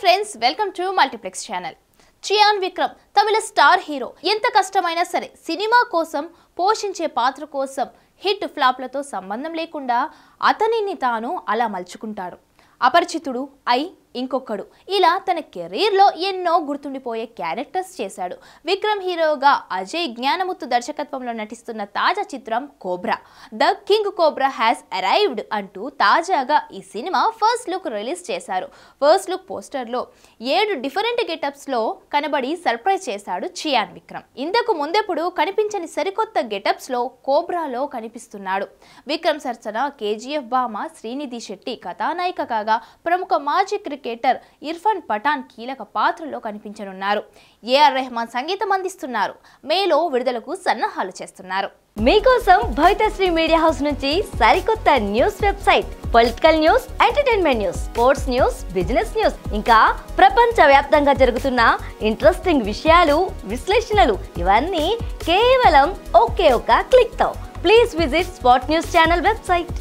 Friends welcome to multiplex channel Chiyaan Vikram Tamil star hero ఎంత కష్టమైనా సరే cinema కోసం పోషించే పాత్ర కోసం హిట్ ఫ్లాప్లతో సంబంధం లేకుండా అతనిని తాను అలా మలుచుకుంటాడు. అపరిచితుడు ఐ ఇంకొకడు. ఇలా తన కెరీర్లో ఎన్నో గుర్తుండిపోయే క్యారెక్టర్స్ చేశాడు. విక్రమ్ హీరోగా అజయ్ జ్ఞానముత్తు దర్శకత్వంలో నటిస్తున్న తాజా చిత్రం Cobra. The king Cobra has arrived అంటూ తాజాగా ఈ సినిమా ఫస్ట్ లుక్ రిలీజ్ చేశారు. ఫస్ట్ లుక్ పోస్టర్లో ఏడు డిఫరెంట్ గెటప్స్లో కనబడి సర్ప్రైజ్ చేశాడు చియాన్ విక్రమ్. ఇంతకు ముందెప్పుడు కనిపించని సరికొత్త గెటప్స్లో కోబ్రాలో కనిపిస్తున్నాడు. విక్రమ్ సరసన కేజీఎఫ్ బామ శ్రీనిధి శెట్టి కథానాయిక కాగా ప్రముఖ మాజీ క్రికెట్ క్రికెటర్ ఇర్ఫాన్ పఠాన్ కీలక పాత్రలో కనిపించనున్నారు. ఏఆర్ రెహమాన్ సంగీతం అందిస్తున్నారు. మేలో విడుదలకు సన్నాహాలు చేస్తున్నారు. మీకోసం భవితశ్రీ మీడియా హౌస్ నుంచి సరికొత్త news website political news entertainment news sports news business news ఇంకా ప్రపంచ వ్యాప్తంగా జరుగుతున్న ఇంట్రెస్టింగ్ విషయాలు విశ్లేషణలు ఇవన్నీ కేవలం ఒకే ఒక క్లిక్తో. Please visit Spot News channel website.